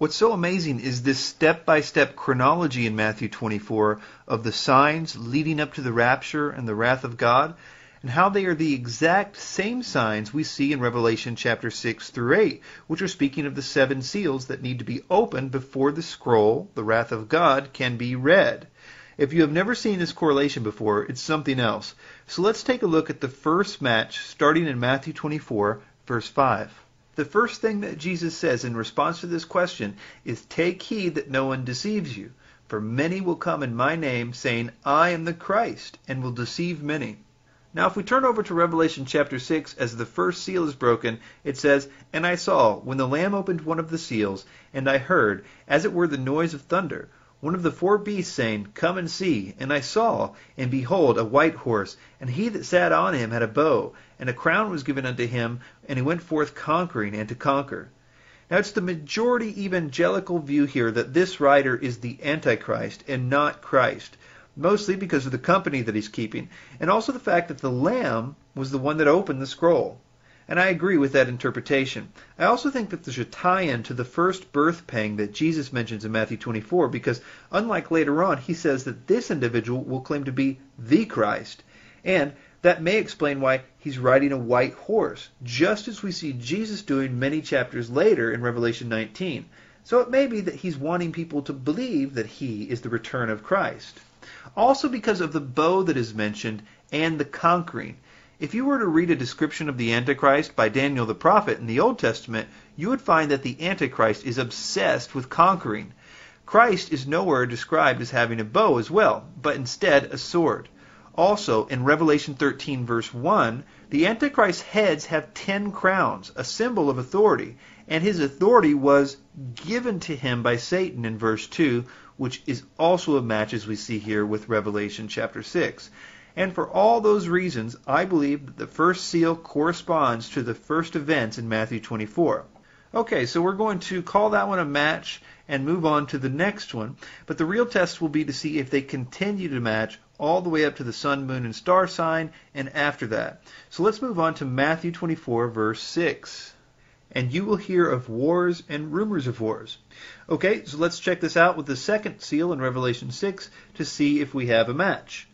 What's so amazing is this step by step chronology in Matthew 24 of the signs leading up to the rapture and the wrath of God, and how they are the exact same signs we see in Revelation chapter 6 through 8, which are speaking of the seven seals that need to be opened before the scroll, the wrath of God, can be read. If you have never seen this correlation before, it's something else. So let's take a look at the first match starting in Matthew 24, verse 5. The first thing that Jesus says in response to this question is, Take heed that no one deceives you, for many will come in my name, saying, I am the Christ, and will deceive many. Now, if we turn over to Revelation chapter 6, as the first seal is broken, it says, And I saw, when the Lamb opened one of the seals, and I heard, as it were the noise of thunder, one of the four beasts saying, Come and see. And I saw, and behold, a white horse, and he that sat on him had a bow, and a crown was given unto him, and he went forth conquering and to conquer. Now it's the majority evangelical view here that this rider is the Antichrist and not Christ, mostly because of the company that he's keeping, and also the fact that the Lamb was the one that opened the scroll and I agree with that interpretation. I also think that there's a tie-in to the first birth pang that Jesus mentions in Matthew 24 because unlike later on, he says that this individual will claim to be the Christ. And that may explain why he's riding a white horse, just as we see Jesus doing many chapters later in Revelation 19. So it may be that he's wanting people to believe that he is the return of Christ. Also because of the bow that is mentioned and the conquering. If you were to read a description of the Antichrist by Daniel the prophet in the Old Testament, you would find that the Antichrist is obsessed with conquering. Christ is nowhere described as having a bow as well, but instead a sword. Also, in Revelation 13 verse 1, the Antichrist's heads have ten crowns, a symbol of authority, and his authority was given to him by Satan in verse 2, which is also a match as we see here with Revelation chapter 6. And for all those reasons, I believe that the first seal corresponds to the first events in Matthew 24. Okay, so we're going to call that one a match and move on to the next one. But the real test will be to see if they continue to match all the way up to the sun, moon, and star sign and after that. So let's move on to Matthew 24, verse 6. And you will hear of wars and rumors of wars. Okay, so let's check this out with the second seal in Revelation 6 to see if we have a match.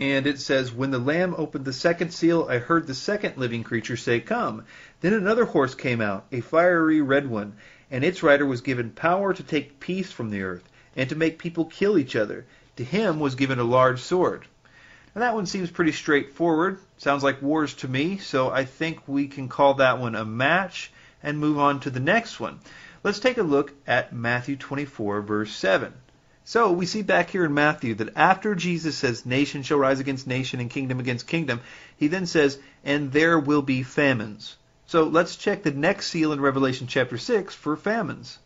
And it says, When the Lamb opened the second seal, I heard the second living creature say, Come. Then another horse came out, a fiery red one, and its rider was given power to take peace from the earth, and to make people kill each other. To him was given a large sword. Now that one seems pretty straightforward. Sounds like wars to me, so I think we can call that one a match and move on to the next one. Let's take a look at Matthew 24, verse 7. So we see back here in Matthew that after Jesus says, Nation shall rise against nation and kingdom against kingdom, he then says, And there will be famines. So let's check the next seal in Revelation chapter 6 for famines.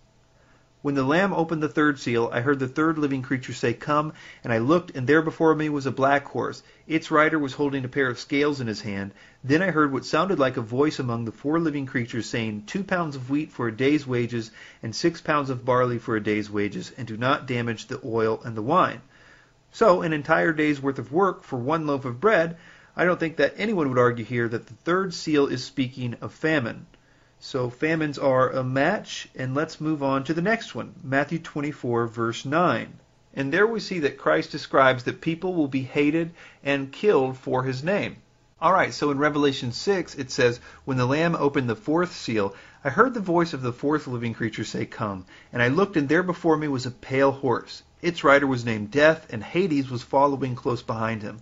When the Lamb opened the third seal, I heard the third living creature say, Come, and I looked, and there before me was a black horse. Its rider was holding a pair of scales in his hand. Then I heard what sounded like a voice among the four living creatures saying, Two pounds of wheat for a day's wages, and six pounds of barley for a day's wages, and do not damage the oil and the wine. So, an entire day's worth of work for one loaf of bread, I don't think that anyone would argue here that the third seal is speaking of famine. So famines are a match, and let's move on to the next one, Matthew 24, verse 9. And there we see that Christ describes that people will be hated and killed for his name. All right, so in Revelation 6, it says, When the Lamb opened the fourth seal, I heard the voice of the fourth living creature say, Come. And I looked, and there before me was a pale horse. Its rider was named Death, and Hades was following close behind him.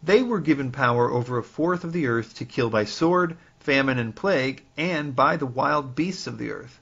They were given power over a fourth of the earth to kill by sword, famine, and plague, and by the wild beasts of the earth.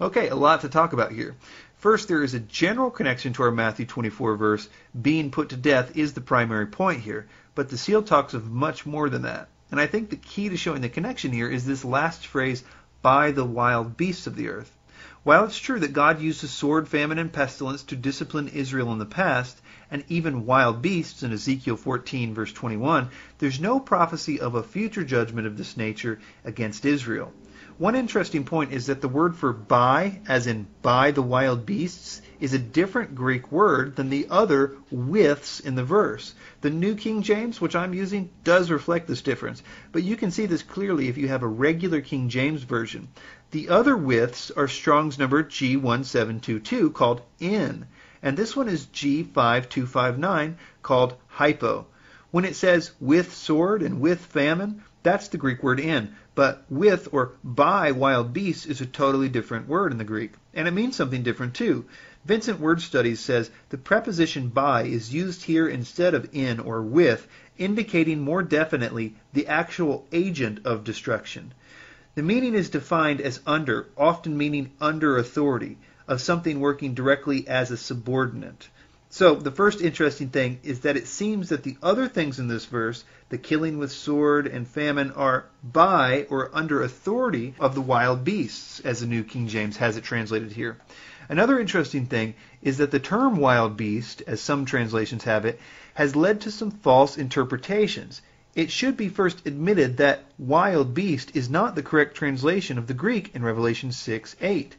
Okay, a lot to talk about here. First, there is a general connection to our Matthew 24 verse. Being put to death is the primary point here, but the seal talks of much more than that. And I think the key to showing the connection here is this last phrase, by the wild beasts of the earth. While it's true that God used the sword, famine, and pestilence to discipline Israel in the past, and even wild beasts in Ezekiel 14 verse 21, there's no prophecy of a future judgment of this nature against Israel. One interesting point is that the word for by, as in by the wild beasts, is a different Greek word than the other withs in the verse. The New King James, which I'm using, does reflect this difference, but you can see this clearly if you have a regular King James version. The other withs are Strong's number G1722 called in, and this one is G5259 called hypo. When it says with sword and with famine, that's the Greek word in. But with or by wild beasts is a totally different word in the Greek, and it means something different too. Vincent Word Studies says the preposition by is used here instead of in or with, indicating more definitely the actual agent of destruction. The meaning is defined as under, often meaning under authority, of something working directly as a subordinate. So the first interesting thing is that it seems that the other things in this verse, the killing with sword and famine, are by or under authority of the wild beasts, as the New King James has it translated here. Another interesting thing is that the term wild beast, as some translations have it, has led to some false interpretations. It should be first admitted that wild beast is not the correct translation of the Greek in Revelation 6 8.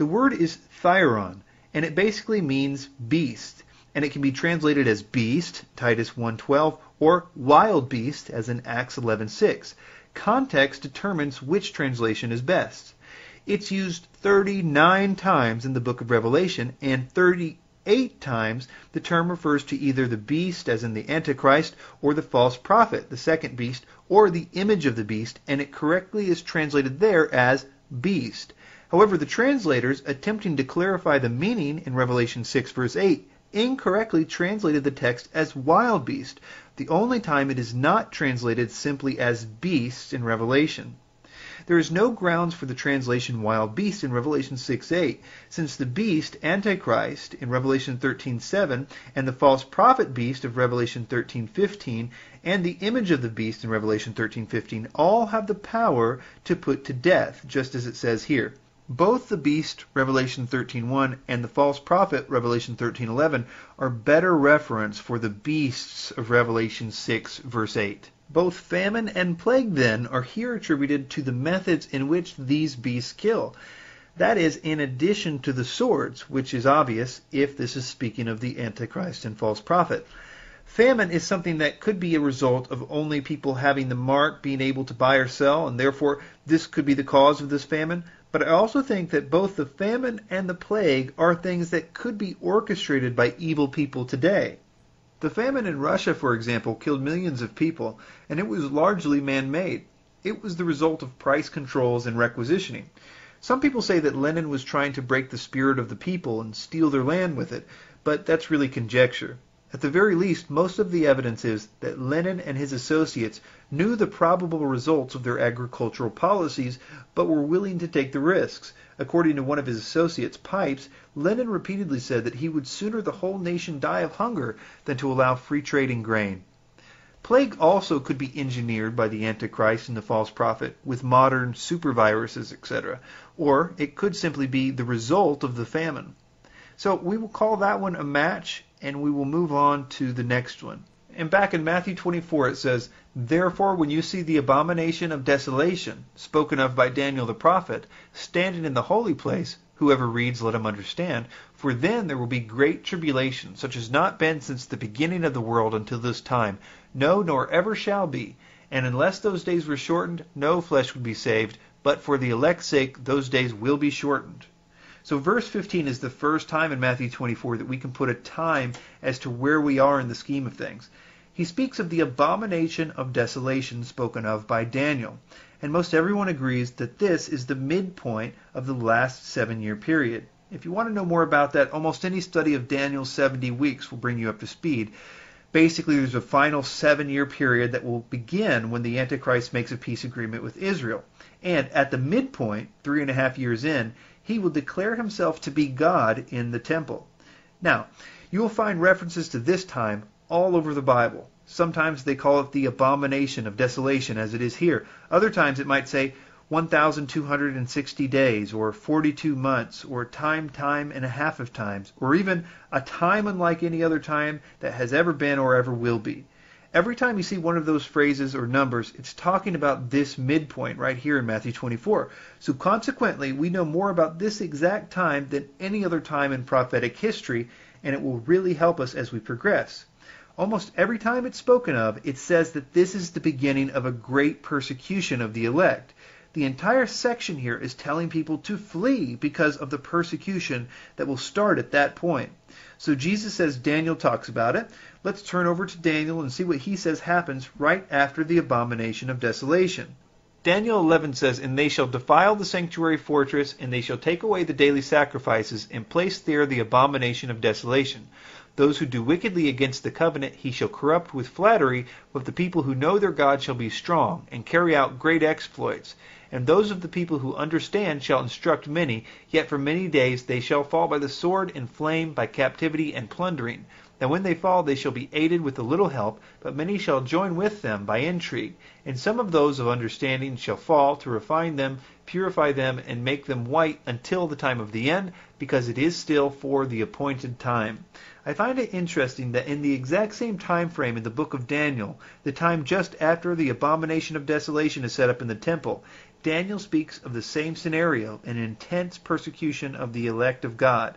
The word is therion, and it basically means beast, and it can be translated as beast, Titus 1:12, or wild beast, as in Acts 11:6. Context determines which translation is best. It's used 39 times in the book of Revelation, and 38 times, the term refers to either the beast, as in the Antichrist, or the false prophet, the second beast, or the image of the beast, and it correctly is translated there as beast. However, the translators, attempting to clarify the meaning in Revelation 6, verse 8, incorrectly translated the text as wild beast, the only time it is not translated simply as beast in Revelation. There is no grounds for the translation wild beast in Revelation 6:8, since the beast, Antichrist, in Revelation 13:7, and the false prophet beast of Revelation 13:15, and the image of the beast in Revelation 13:15 all have the power to put to death, just as it says here. Both the beast, Revelation 13:1, and the false prophet, Revelation 13:11, are better reference for the beasts of Revelation 6, verse 8. Both famine and plague, then, are here attributed to the methods in which these beasts kill. That is, in addition to the swords, which is obvious if this is speaking of the Antichrist and false prophet. Famine is something that could be a result of only people having the mark being able to buy or sell, and therefore this could be the cause of this famine. But I also think that both the famine and the plague are things that could be orchestrated by evil people today. The famine in Russia, for example, killed millions of people, and it was largely man-made. It was the result of price controls and requisitioning. Some people say that Lenin was trying to break the spirit of the people and steal their land with it, but that's really conjecture. At the very least, most of the evidence is that Lenin and his associates knew the probable results of their agricultural policies, but were willing to take the risks. According to one of his associates, Pipes, Lenin repeatedly said that he would sooner the whole nation die of hunger than to allow free trade in grain. Plague also could be engineered by the Antichrist and the false prophet with modern superviruses, etc. Or it could simply be the result of the famine. So we will call that one a match, and we will move on to the next one. And back in Matthew 24 it says, Therefore when you see the abomination of desolation, spoken of by Daniel the prophet, standing in the holy place, whoever reads let him understand, for then there will be great tribulation, such as not been since the beginning of the world until this time, no, nor ever shall be. And unless those days were shortened, no flesh would be saved, but for the elect's sake those days will be shortened. So verse 15 is the first time in Matthew 24 that we can put a time as to where we are in the scheme of things. He speaks of the abomination of desolation spoken of by Daniel, and most everyone agrees that this is the midpoint of the last seven-year period. If you want to know more about that, almost any study of Daniel's 70 weeks will bring you up to speed. Basically, there's a final seven-year period that will begin when the Antichrist makes a peace agreement with Israel. And at the midpoint, three and a half years in, he will declare himself to be God in the temple. Now, you will find references to this time all over the Bible. Sometimes they call it the abomination of desolation, as it is here. Other times it might say 1,260 days, or 42 months, or time, time, and a half of times, or even a time unlike any other time that has ever been or ever will be. Every time you see one of those phrases or numbers, it's talking about this midpoint right here in Matthew 24. So consequently, we know more about this exact time than any other time in prophetic history, and it will really help us as we progress. Almost every time it's spoken of, it says that this is the beginning of a great persecution of the elect. the entire section here is telling people to flee because of the persecution that will start at that point. So Jesus says Daniel talks about it. Let's turn over to Daniel and see what he says happens right after the abomination of desolation. Daniel 11 says, And they shall defile the sanctuary fortress, and they shall take away the daily sacrifices, and place there the abomination of desolation. Those who do wickedly against the covenant he shall corrupt with flattery, but the people who know their God shall be strong, and carry out great exploits. And those of the people who understand shall instruct many, yet for many days they shall fall by the sword and flame, by captivity and plundering. And when they fall they shall be aided with a little help, but many shall join with them by intrigue. And some of those of understanding shall fall, to refine them, purify them, and make them white until the time of the end, because it is still for the appointed time. I find it interesting that in the exact same time frame in the book of Daniel, the time just after the abomination of desolation is set up in the temple, Daniel speaks of the same scenario, an intense persecution of the elect of God.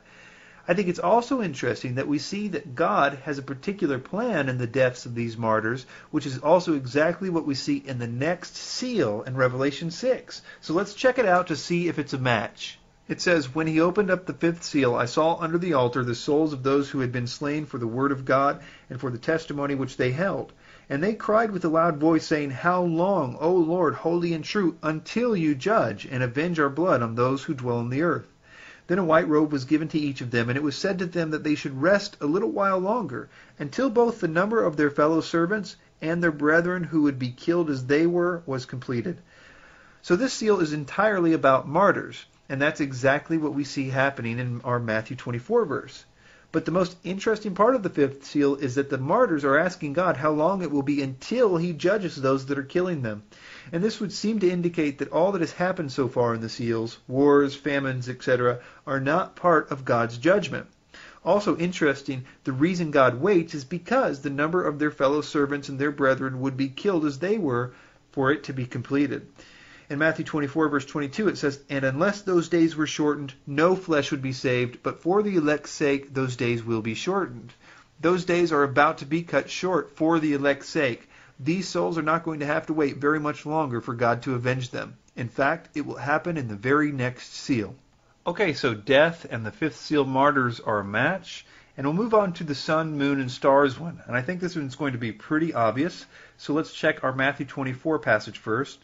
I think it's also interesting that we see that God has a particular plan in the deaths of these martyrs, which is also exactly what we see in the next seal in Revelation 6. So let's check it out to see if it's a match. It says, When he opened up the fifth seal, I saw under the altar the souls of those who had been slain for the word of God and for the testimony which they held. And they cried with a loud voice, saying, How long, O Lord, holy and true, until you judge and avenge our blood on those who dwell on the earth? Then a white robe was given to each of them, and it was said to them that they should rest a little while longer, until both the number of their fellow servants and their brethren who would be killed as they were was completed. So this seal is entirely about martyrs. And that's exactly what we see happening in our Matthew 24 verse. But the most interesting part of the fifth seal is that the martyrs are asking God how long it will be until he judges those that are killing them. And this would seem to indicate that all that has happened so far in the seals, wars, famines, etc., are not part of God's judgment. Also interesting, the reason God waits is because the number of their fellow servants and their brethren would be killed as they were for it to be completed. In Matthew 24, verse 22, it says, And unless those days were shortened, no flesh would be saved, but for the elect's sake, those days will be shortened. Those days are about to be cut short for the elect's sake. These souls are not going to have to wait very much longer for God to avenge them. In fact, it will happen in the very next seal. Okay, so death and the fifth seal martyrs are a match. And we'll move on to the sun, moon, and stars one. And I think this one's going to be pretty obvious. So let's check our Matthew 24 passage first.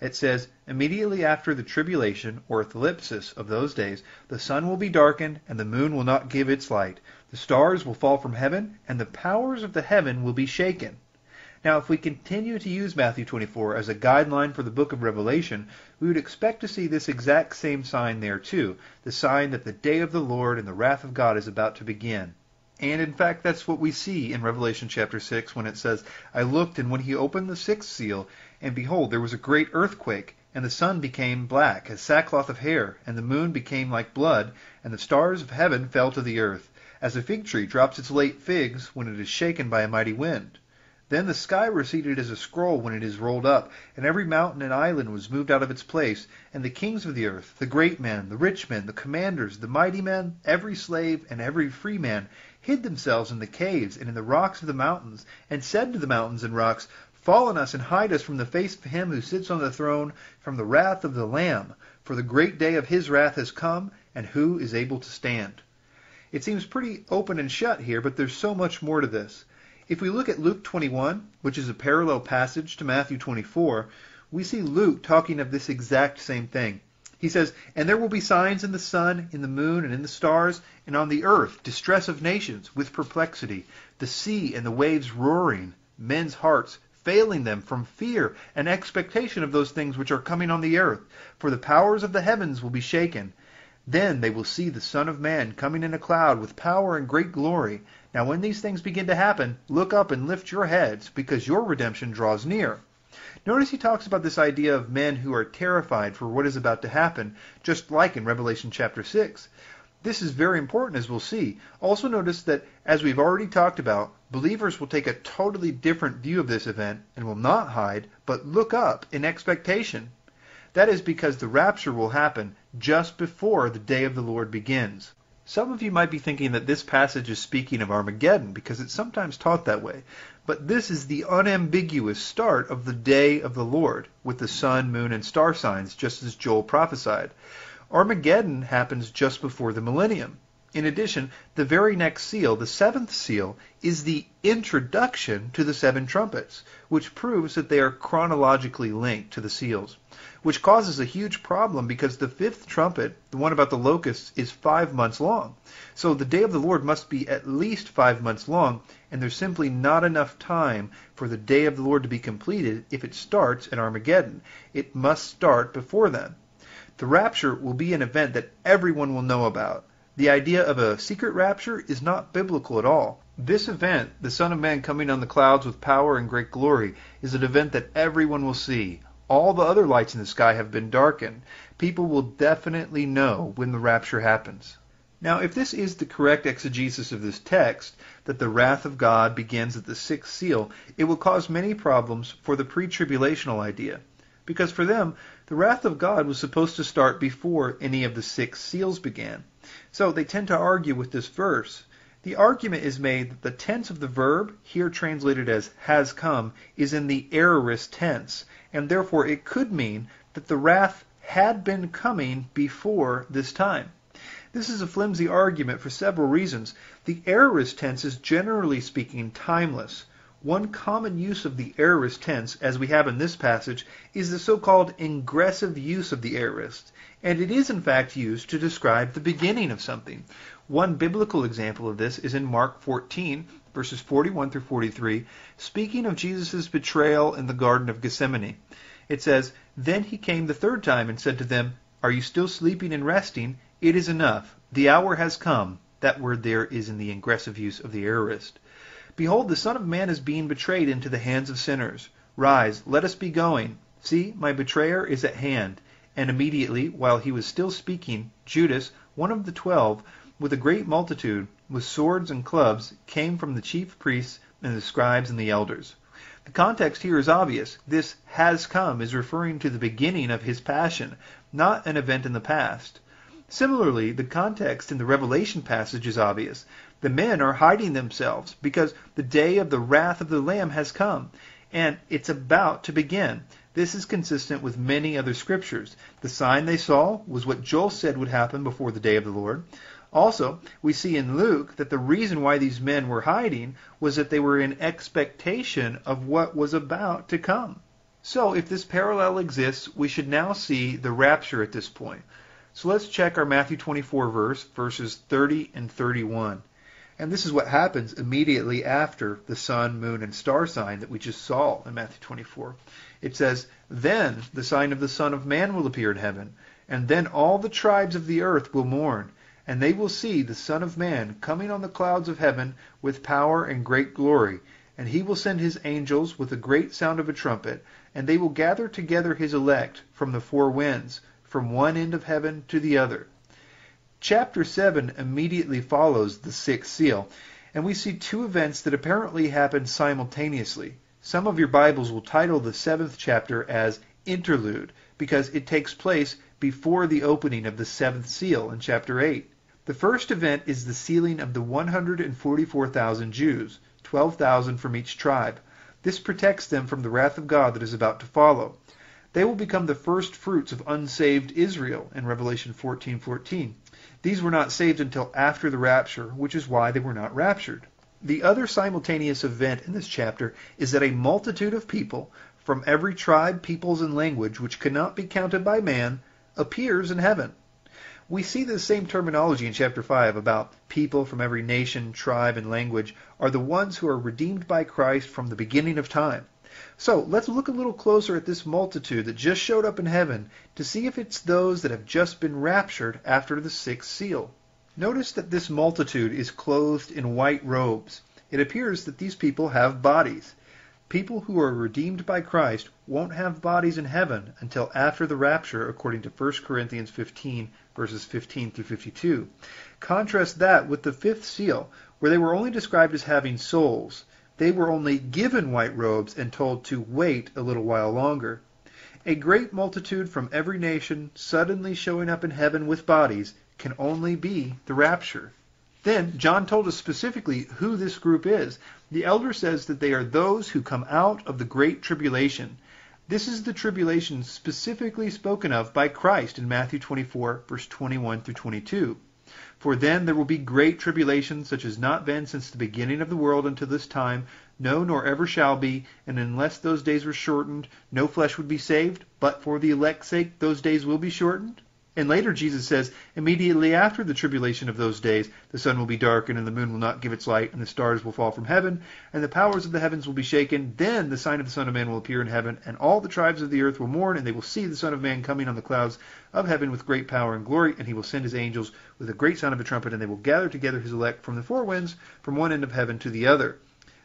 It says, Immediately after the tribulation, or thlipsis, of those days, the sun will be darkened, and the moon will not give its light. The stars will fall from heaven, and the powers of the heaven will be shaken. Now, if we continue to use Matthew 24 as a guideline for the book of Revelation, we would expect to see this exact same sign there too, the sign that the day of the Lord and the wrath of God is about to begin. And in fact, that's what we see in Revelation chapter 6 when it says, I looked, and when he opened the sixth seal, and behold, there was a great earthquake, and the sun became black as sackcloth of hair, and the moon became like blood, and the stars of heaven fell to the earth, as a fig tree drops its late figs when it is shaken by a mighty wind. Then the sky receded as a scroll when it is rolled up, and every mountain and island was moved out of its place, and the kings of the earth, the great men, the rich men, the commanders, the mighty men, every slave, and every free man, hid themselves in the caves and in the rocks of the mountains, and said to the mountains and rocks, Fall on us and hide us from the face of him who sits on the throne, from the wrath of the Lamb. For the great day of his wrath has come, and who is able to stand? It seems pretty open and shut here, but there's so much more to this. If we look at Luke 21, which is a parallel passage to Matthew 24, we see Luke talking of this exact same thing. He says, And there will be signs in the sun, in the moon, and in the stars, and on the earth distress of nations, with perplexity, the sea and the waves roaring, men's hearts failing them from fear and expectation of those things which are coming on the earth, for the powers of the heavens will be shaken. Then they will see the Son of Man coming in a cloud with power and great glory. Now when these things begin to happen, look up and lift your heads, because your redemption draws near. Notice he talks about this idea of men who are terrified for what is about to happen, just like in Revelation chapter 6. This is very important as we'll see. Also notice that, as we've already talked about, believers will take a totally different view of this event and will not hide, but look up in expectation. That is because the rapture will happen just before the day of the Lord begins. Some of you might be thinking that this passage is speaking of Armageddon because it's sometimes taught that way. But this is the unambiguous start of the day of the Lord with the sun, moon, and star signs, just as Joel prophesied. Armageddon happens just before the millennium. In addition, the very next seal, the seventh seal, is the introduction to the seven trumpets, which proves that they are chronologically linked to the seals, which causes a huge problem because the fifth trumpet, the one about the locusts, is five months long. So the day of the Lord must be at least five months long, and there's simply not enough time for the day of the Lord to be completed if it starts at Armageddon. It must start before then. The rapture will be an event that everyone will know about. The idea of a secret rapture is not biblical at all. This event, the Son of Man coming on the clouds with power and great glory, is an event that everyone will see. All the other lights in the sky have been darkened. People will definitely know when the rapture happens. Now, if this is the correct exegesis of this text, that the wrath of God begins at the sixth seal, it will cause many problems for the pre-tribulational idea. Because for them, the wrath of God was supposed to start before any of the six seals began. So they tend to argue with this verse. The argument is made that the tense of the verb, here translated as has come, is in the aorist tense, and therefore it could mean that the wrath had been coming before this time. This is a flimsy argument for several reasons. The aorist tense is generally speaking timeless. One common use of the aorist tense, as we have in this passage, is the so-called ingressive use of the aorist and it is in fact used to describe the beginning of something. One biblical example of this is in Mark 14, verses 41 through 43, speaking of Jesus' betrayal in the Garden of Gethsemane. It says, Then he came the third time and said to them, Are you still sleeping and resting? It is enough. The hour has come. That word there is in the ingressive use of the aorist. Behold, the Son of Man is being betrayed into the hands of sinners. Rise, let us be going. See, my betrayer is at hand. And immediately, while he was still speaking, Judas, one of the twelve, with a great multitude, with swords and clubs, came from the chief priests and the scribes and the elders. The context here is obvious. This has come is referring to the beginning of his passion, not an event in the past. Similarly, the context in the Revelation passage is obvious. The men are hiding themselves because the day of the wrath of the Lamb has come, and it's about to begin. This is consistent with many other scriptures. The sign they saw was what Joel said would happen before the day of the Lord. Also, we see in Luke that the reason why these men were hiding was that they were in expectation of what was about to come. So, if this parallel exists, we should now see the rapture at this point. So let's check our Matthew 24 verse, verses 30 and 31. And this is what happens immediately after the sun, moon, and star sign that we just saw in Matthew 24. It says, Then the sign of the Son of Man will appear in heaven, and then all the tribes of the earth will mourn, and they will see the Son of Man coming on the clouds of heaven with power and great glory. And he will send his angels with a great sound of a trumpet, and they will gather together his elect from the four winds, from one end of heaven to the other. Chapter 7 immediately follows the sixth seal, and we see two events that apparently happen simultaneously. Some of your Bibles will title the seventh chapter as Interlude because it takes place before the opening of the seventh seal in chapter 8. The first event is the sealing of the 144,000 Jews, 12,000 from each tribe. This protects them from the wrath of God that is about to follow. They will become the first fruits of unsaved Israel in Revelation 14:14. These were not saved until after the rapture, which is why they were not raptured. The other simultaneous event in this chapter is that a multitude of people from every tribe, peoples, and language which cannot be counted by man appears in heaven. We see the same terminology in chapter 5 about people from every nation, tribe, and language are the ones who are redeemed by Christ from the beginning of time. So let's look a little closer at this multitude that just showed up in heaven to see if it's those that have just been raptured after the sixth seal. Notice that this multitude is clothed in white robes. It appears that these people have bodies. People who are redeemed by Christ won't have bodies in heaven until after the rapture, according to 1 Corinthians 15, verses 15 through 52. Contrast that with the fifth seal, where they were only described as having souls. They were only given white robes and told to wait a little while longer. A great multitude from every nation suddenly showing up in heaven with bodies can only be the rapture. Then John told us specifically who this group is. The elder says that they are those who come out of the great tribulation. This is the tribulation specifically spoken of by Christ in Matthew 24, verse 21 through 22. For then there will be great tribulation, such as not been since the beginning of the world until this time, no, nor ever shall be, and unless those days were shortened, no flesh would be saved, but for the elect's sake those days will be shortened. And later Jesus says, immediately after the tribulation of those days, the sun will be darkened, and the moon will not give its light, and the stars will fall from heaven, and the powers of the heavens will be shaken. Then the sign of the Son of Man will appear in heaven, and all the tribes of the earth will mourn, and they will see the Son of Man coming on the clouds of heaven with great power and glory, and he will send his angels with a great sound of a trumpet, and they will gather together his elect from the four winds, from one end of heaven to the other.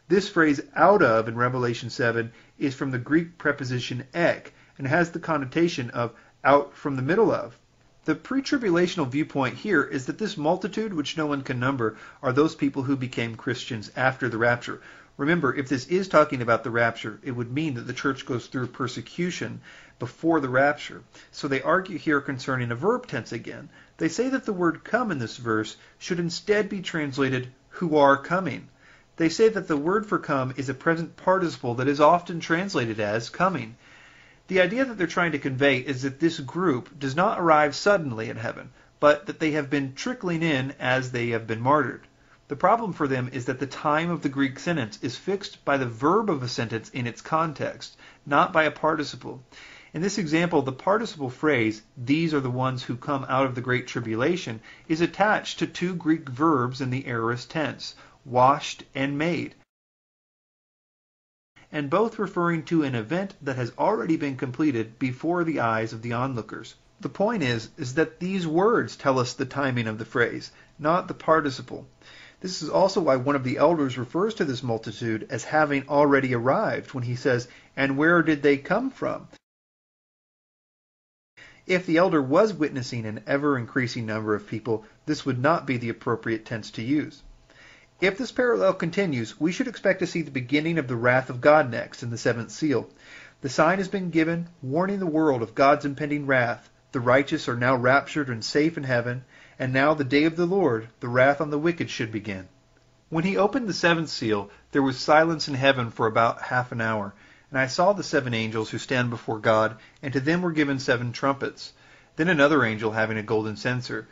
This phrase out of in Revelation 7 is from the Greek preposition ek, and has the connotation of out from the middle of. The pre-tribulational viewpoint here is that this multitude, which no one can number, are those people who became Christians after the rapture. Remember, if this is talking about the rapture, it would mean that the church goes through persecution before the rapture. So they argue here concerning a verb tense again. They say that the word come in this verse should instead be translated who are coming. They say that the word for come is a present participle that is often translated as coming. The idea that they're trying to convey is that this group does not arrive suddenly in heaven, but that they have been trickling in as they have been martyred. The problem for them is that the time of the Greek sentence is fixed by the verb of a sentence in its context, not by a participle. In this example, the participle phrase, these are the ones who come out of the great tribulation, is attached to two Greek verbs in the aorist tense, washed and made and both referring to an event that has already been completed before the eyes of the onlookers. The point is, is that these words tell us the timing of the phrase, not the participle. This is also why one of the elders refers to this multitude as having already arrived when he says, And where did they come from? If the elder was witnessing an ever increasing number of people, this would not be the appropriate tense to use. If this parallel continues, we should expect to see the beginning of the wrath of God next in the seventh seal. The sign has been given, warning the world of God's impending wrath. The righteous are now raptured and safe in heaven, and now the day of the Lord, the wrath on the wicked, should begin. When he opened the seventh seal, there was silence in heaven for about half an hour, and I saw the seven angels who stand before God, and to them were given seven trumpets. Then another angel having a golden censer.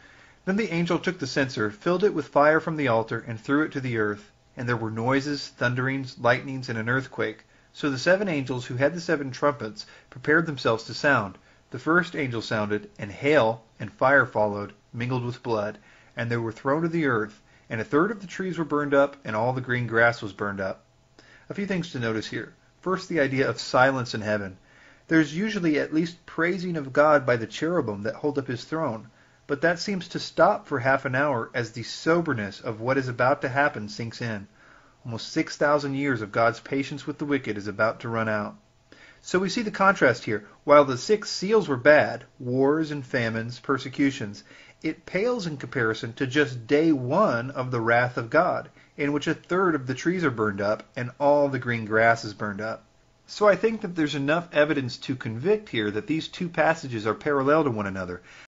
Then the angel took the censer, filled it with fire from the altar, and threw it to the earth. And there were noises, thunderings, lightnings, and an earthquake. So the seven angels who had the seven trumpets prepared themselves to sound. The first angel sounded, and hail and fire followed, mingled with blood, and they were thrown to the earth, and a third of the trees were burned up, and all the green grass was burned up. A few things to notice here. First, the idea of silence in heaven. There's usually at least praising of God by the cherubim that hold up his throne. But that seems to stop for half an hour as the soberness of what is about to happen sinks in. Almost 6,000 years of God's patience with the wicked is about to run out. So we see the contrast here. While the six seals were bad, wars and famines, persecutions, it pales in comparison to just day one of the wrath of God, in which a third of the trees are burned up and all the green grass is burned up. So I think that there's enough evidence to convict here that these two passages are parallel to one another.